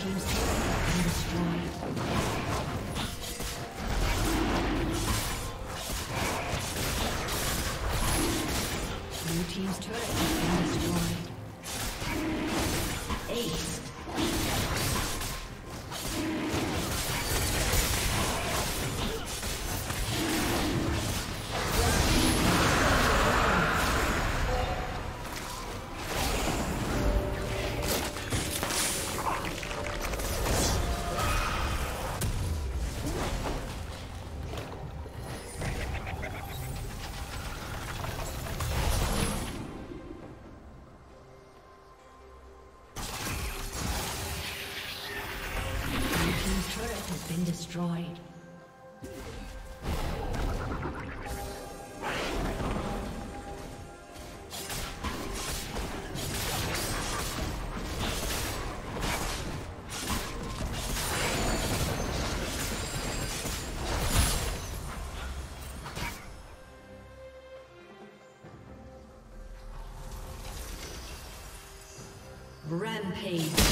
team's turret destroyed. Blue team's turret destroyed. Rampage.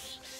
Destroyed. team's